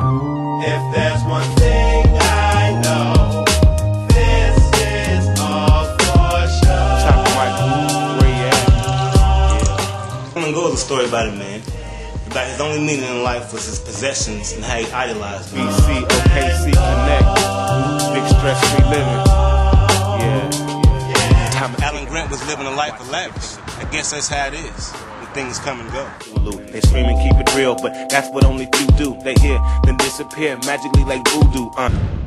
Yeah. If there's one thing I know, this is all for sure. Top mic, where you at? Yeah. Come and Go is a story about a man. About his only meaning in life was his possessions and how he idolized them. BC, OKC Connect. Big stress free living. Yeah. Time Alan Grant was living a life of lavish. I guess that's how it is. Things come and go. They scream and keep it real, but that's what only few do. They hear, then disappear magically like voodoo. Uh.